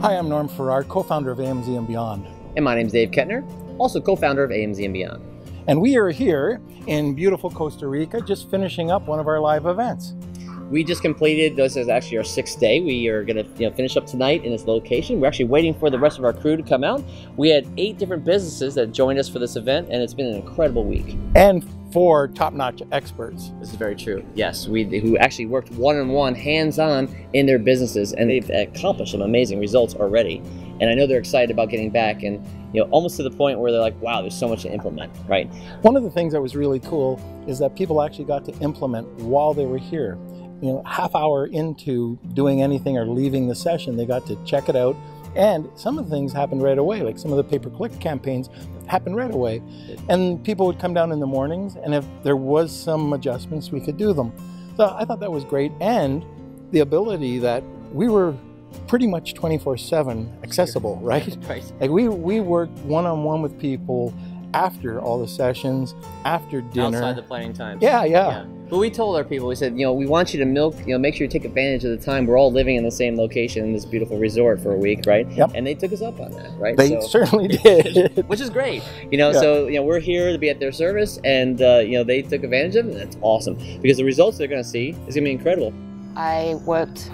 Hi, I'm Norm Farrar, co-founder of AMZ and Beyond. And my name is Dave Kettner, also co-founder of AMZ and Beyond. And we are here in beautiful Costa Rica, just finishing up one of our live events. We just completed, this is actually our sixth day. We are gonna you know, finish up tonight in this location. We're actually waiting for the rest of our crew to come out. We had eight different businesses that joined us for this event and it's been an incredible week. And for top-notch experts. This is very true. Yes, we who actually worked one-on-one, hands-on in their businesses, and they've accomplished some amazing results already. And I know they're excited about getting back, and you know, almost to the point where they're like, "Wow, there's so much to implement." Right. One of the things that was really cool is that people actually got to implement while they were here. You know, half hour into doing anything or leaving the session, they got to check it out and some of the things happened right away, like some of the pay-per-click campaigns happened right away. And people would come down in the mornings, and if there was some adjustments, we could do them. So I thought that was great. And the ability that we were pretty much 24-7 accessible, right? Right. Like we, we worked one-on-one with people after all the sessions, after dinner. Outside the planning time. Yeah, yeah, yeah. But we told our people, we said, you know, we want you to milk, you know, make sure you take advantage of the time we're all living in the same location in this beautiful resort for a week, right? Yep. And they took us up on that, right? They so, certainly did. which is great. You know, yeah. so, you know, we're here to be at their service and, uh, you know, they took advantage of it. And that's awesome because the results they're going to see is going to be incredible. I worked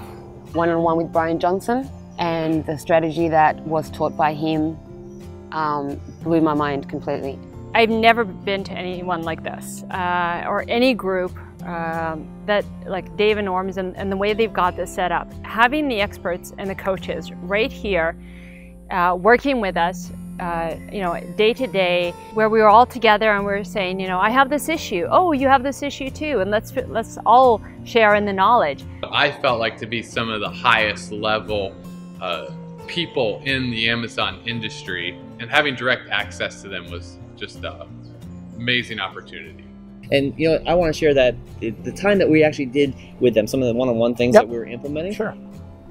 one on one with Brian Johnson and the strategy that was taught by him um, blew my mind completely. I've never been to anyone like this uh, or any group um, that like Dave and Norms and, and, the way they've got this set up. Having the experts and the coaches right here uh, working with us uh, you know, day to day, where we were all together and we are saying, you know, I have this issue. Oh, you have this issue too, and let's let's all share in the knowledge. I felt like to be some of the highest level uh, people in the Amazon industry, and having direct access to them was just an amazing opportunity. And you know, I want to share that the time that we actually did with them, some of the one-on-one things yep. that we were implementing. Sure.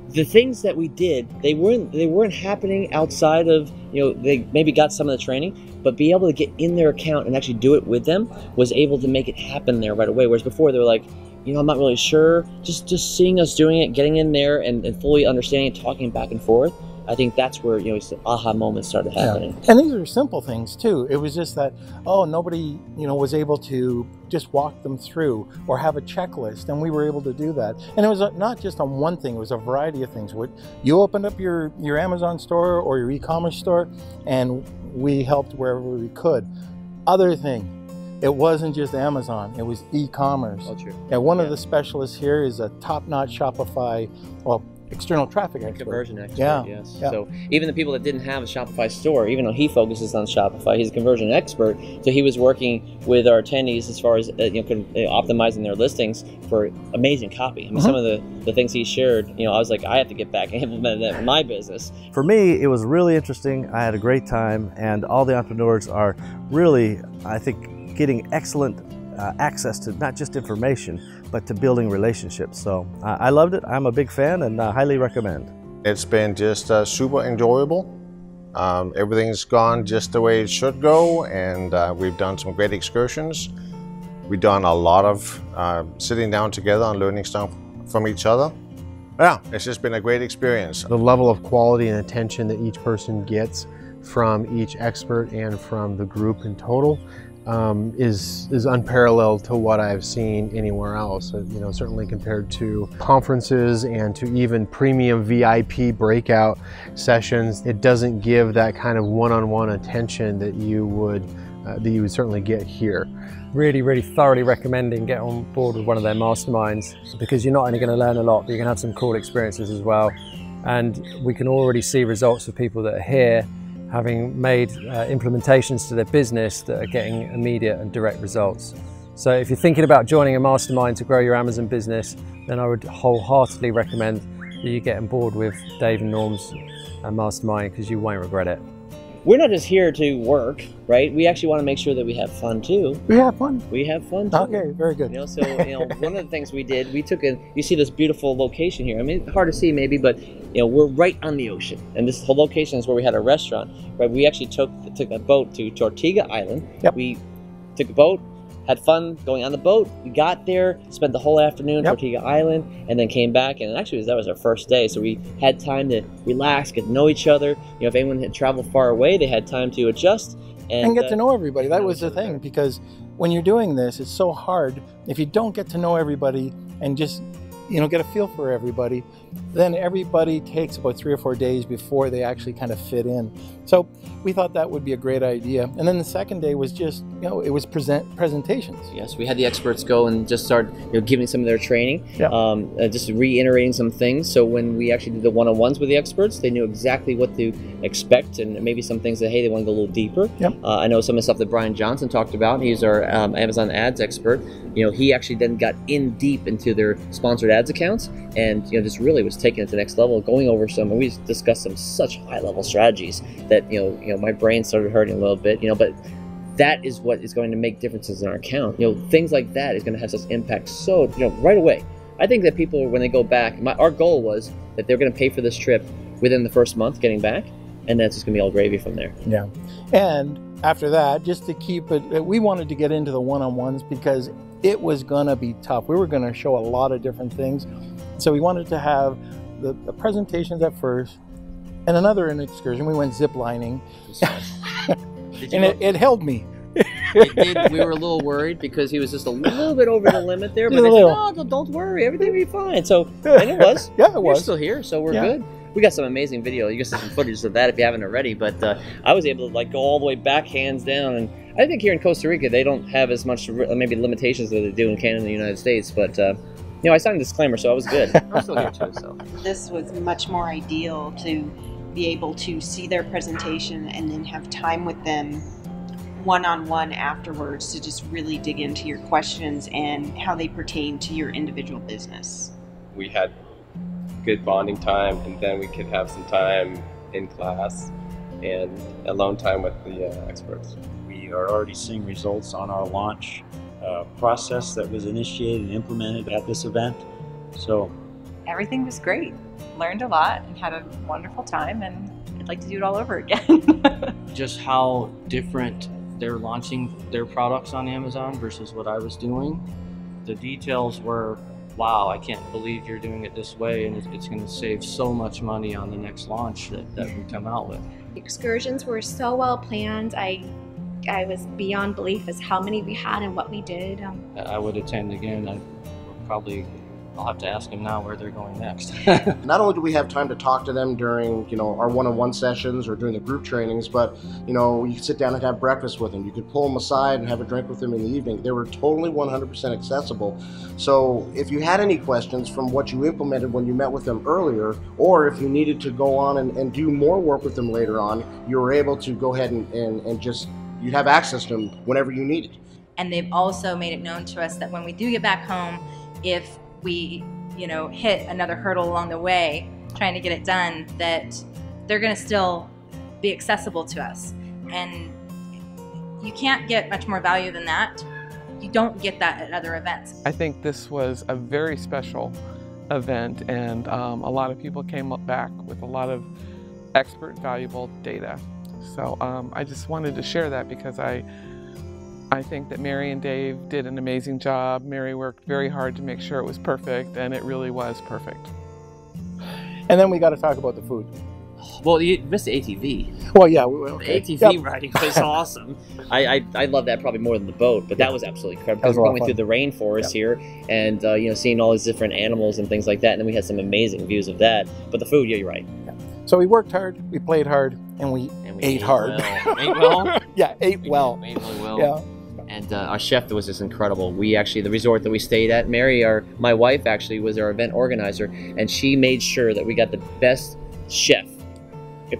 The things that we did, they weren't they weren't happening outside of you know they maybe got some of the training, but be able to get in their account and actually do it with them was able to make it happen there right away. Whereas before they were like, you know, I'm not really sure. Just just seeing us doing it, getting in there, and, and fully understanding, talking back and forth I think that's where you know the aha moments started happening. Yeah. And these are simple things too. It was just that oh nobody you know was able to just walk them through or have a checklist, and we were able to do that. And it was not just on one thing; it was a variety of things. What you opened up your your Amazon store or your e-commerce store, and we helped wherever we could. Other thing, it wasn't just Amazon, it was e-commerce. Oh, true. And one yeah. of the specialists here is a top-notch Shopify, well, external traffic expert. Conversion expert, yeah. yes. Yeah. So even the people that didn't have a Shopify store, even though he focuses on Shopify, he's a conversion expert. So he was working with our attendees as far as uh, you know, uh, optimizing their listings for amazing copy. I mean, uh-huh. some of the, the things he shared, you know, I was like, I have to get back and implement that in my business. For me, it was really interesting. I had a great time, and all the entrepreneurs are really, I think, getting excellent uh, access to not just information, but to building relationships. So uh, I loved it. I'm a big fan and uh, highly recommend. It's been just uh, super enjoyable. Um, everything's gone just the way it should go, and uh, we've done some great excursions. We've done a lot of uh, sitting down together and learning stuff from each other. Yeah, it's just been a great experience. The level of quality and attention that each person gets from each expert and from the group in total um, is is unparalleled to what I've seen anywhere else. Uh, you know, certainly compared to conferences and to even premium VIP breakout sessions, it doesn't give that kind of one-on-one -on -one attention that you would uh, that you would certainly get here. Really, really thoroughly recommending get on board with one of their masterminds because you're not only going to learn a lot, but you're going to have some cool experiences as well. And we can already see results of people that are here having made uh, implementations to their business that are getting immediate and direct results. So if you're thinking about joining a mastermind to grow your Amazon business, then I would wholeheartedly recommend that you get on board with Dave and Norm's uh, mastermind because you won't regret it we're not just here to work, right? We actually want to make sure that we have fun too. We have fun. We have fun too. Okay, very good. You know, so you know, one of the things we did, we took a. You see this beautiful location here. I mean, hard to see maybe, but you know, we're right on the ocean, and this whole location is where we had a restaurant. Right? We actually took took a boat to Tortuga Island. Yep. We took a boat, had fun going on the boat. We got there, spent the whole afternoon Yep. Tortuga Island, and then came back. And actually, that was our first day, so we had time to relax, get to know each other. You know, if anyone had traveled far away, they had time to adjust and, and get uh, to know everybody. That was the thing because when you're doing this, it's so hard. If you don't get to know everybody and just you know get a feel for everybody, then everybody takes about three or four days before they actually kind of fit in. So we thought that would be a great idea. And then the second day was just you know it was present presentations. Yes, we had the experts go and just start you know, giving some of their training, Yeah. um, uh, just reiterating some things. So when we actually did the one-on-ones with the experts, they knew exactly what to expect and maybe some things that hey they want to go a little deeper. Yep. Uh, I know some of the stuff that Brian Johnson talked about. He's our um, Amazon Ads expert. You know, he actually then got in deep into their sponsored ads accounts and you know just really was taking it to the next level, going over some. And we discussed some such high-level strategies that you know you know my brain started hurting a little bit. You know, but that is what is going to make differences in our account. You know, things like that is going to have such impact so you know right away. I think that people when they go back, my, our goal was that they're going to pay for this trip within the first month getting back, and that's just going to be all gravy from there. Yeah. And after that, just to keep it, we wanted to get into the one on ones because it was going to be tough. We were going to show a lot of different things. So we wanted to have the, the presentations at first and another an excursion. We went zip lining and it, it held me. it did, we were a little worried because he was just a little bit over the limit there, but they said, no, don't- don't worry, everything will be fine. So, and it was. yeah, it was. We're still here, so we're Yeah. good. We got some amazing video. You guys see some footage of that if you haven't already. But uh, I was able to like go all the way back, hands down. And I think here in Costa Rica they don't have as much uh, maybe limitations that they do in Canada and the United States. But uh, you know, I signed a disclaimer, so I was good. I'm still here too. So This was much more ideal to be able to see their presentation and then have time with them one on one afterwards to just really dig into your questions and how they pertain to your individual business. we had good bonding time, and then we could have some time in class and alone time with the uh, experts. We are already seeing results on our launch uh, process that was initiated and implemented at this event. So everything was great. Learned a lot and had a wonderful time, and I'd like to do it all over again. just how different they're launching their products on Amazon versus what I was doing. The details were, wow, I can't believe you're doing it this way, and it's, it's going to save so much money on the next launch that, that we come out with. excursions were so well planned. I I was beyond belief as how many we had and what we did. Um, I I would attend again. I probably, I'll have to ask them now where they're going next. Not only do we have time to talk to them during, you know, our one-on-one sessions or during the group trainings, but you know, you could sit down and have breakfast with them. You could pull them aside and have a drink with them in the evening. They were totally 100% accessible. So, if you had any questions from what you implemented when you met with them earlier, or if you needed to go on and, and do more work with them later on, you were able to go ahead and, and, and just you'd have access to them whenever you needed. and they've also made it known to us that when we do get back home, if we, you know, hit another hurdle along the way trying to get it done, that they're going to still be accessible to us. And you can't get much more value than that. You don't get that at other events. I think this was a very special event, and um, a lot of people came up back with a lot of expert, valuable data. So um, I just wanted to share that because I, I think that Mary and Dave did an amazing job. Mary worked very hard to make sure it was perfect, and it really was perfect. And then we got to talk about the food. well, you missed the ATV. Well, yeah, we- okay. The ATV Yep. riding was awesome. I, I I love that probably more than the boat, but that was absolutely incredible. Was we're a going through the rainforest here, and uh, you know, seeing all these different animals and things like that, and then we had some amazing views of that. But the food, yeah, you're right. So we worked hard, we played hard, and we, And we ate, ate hard. well. Ate well? yeah, ate well. Ate really well. Yeah. And uh, our chef was just incredible. We actually, the resort that we stayed at, Mary, our my wife actually was our event organizer, and she made sure that we got the best chef,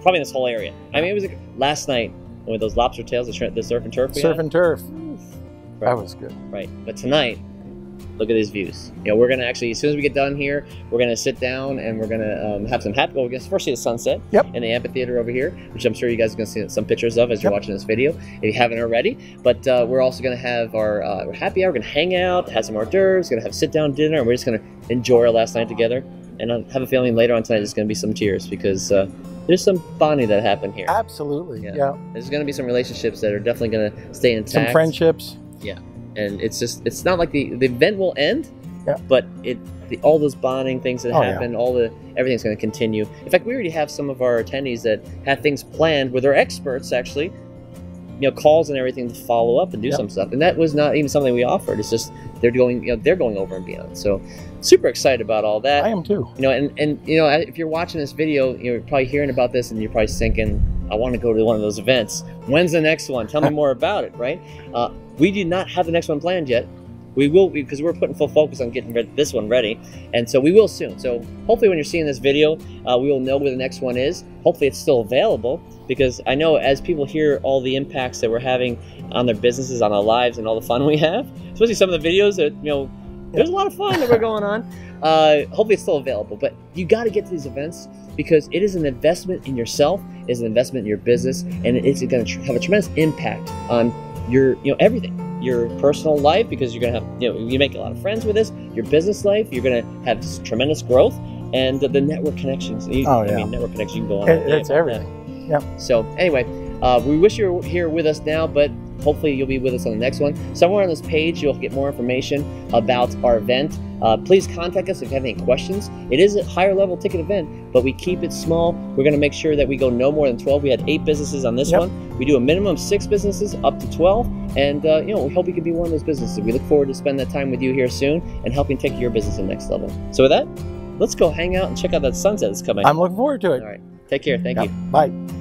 probably in this whole area. I mean, it was like last night with those lobster tails, the, the surf and turf. we Surf had. and turf. That was good. Right. But tonight, look at these views. You know, we're gonna actually, as soon as we get done here, we're gonna sit down and we're gonna um, have some happy. Well, we're gonna first see the sunset. Yep. In the amphitheater over here, which I'm sure you guys are gonna see some pictures of as you're Yep. watching this video, if you haven't already. But uh, we're also gonna have our uh, happy hour. We're gonna hang out, have some hors d'oeuvres, gonna have sit down dinner, and we're just gonna enjoy our last night together. And I have a feeling later on tonight there's gonna be some tears because uh, there's some bonding that happened here. Absolutely. Yeah. There's gonna be some relationships that are definitely gonna stay intact. Some friendships. Yeah. And it's just it's not like the the event will end, Yeah. but it the, all those bonding things that Oh, yeah. happen, all the everything's going to continue. In fact, we already have some of our attendees that have things planned where they're experts actually. You know, calls and everything to follow up and do Yep. some stuff, and that was not even something we offered. It's just they're going, you know, they're going over and beyond. So, super excited about all that. I am too. You know, and and you know, if you're watching this video, you're probably hearing about this, and you're probably thinking, "I want to go to one of those events. When's the next one? Tell me more about it." Right? Uh, we do not have the next one planned yet. We will because we're putting full focus on getting red- this one ready, and so we will soon. So hopefully, when you're seeing this video, uh, we will know where the next one is. Hopefully, it's still available because I know as people hear all the impacts that we're having on their businesses, on our lives, and all the fun we have, especially some of the videos that you know there's a lot of fun that we're going on. Uh, hopefully, it's still available. But you got to get to these events because it is an investment in yourself, it is an investment in your business, and it's going to tr- have a tremendous impact on your, you know, everything. Your personal life because you're going to have, you know, you make a lot of friends with this. Your business life, you're going to have tremendous growth, and the, the network connections. You- Oh, I mean, network connections. You can go on. It- it's everything. Yeah. so anyway, uh, we wish you were here with us now, but hopefully you'll be with us on the next one. Somewhere on this page, you'll get more information about our event. Uh, please contact us if you have any questions. It is a higher level ticket event, but we keep it small. We're going to make sure that we go no more than 12. We had eight businesses on this Yep. one. We do a minimum of six businesses up to 12. And, uh, you know, we hope you can be one of those businesses. We look forward to spend that time with you here soon and helping take your business to the next level. So with that, let's go hang out and check out that sunset that's coming. I'm looking forward to it. All right. Take care. Thank Yep. you. Bye.